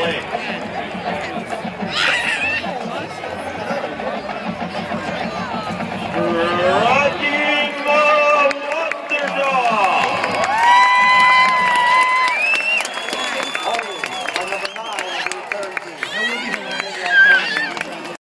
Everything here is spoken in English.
play.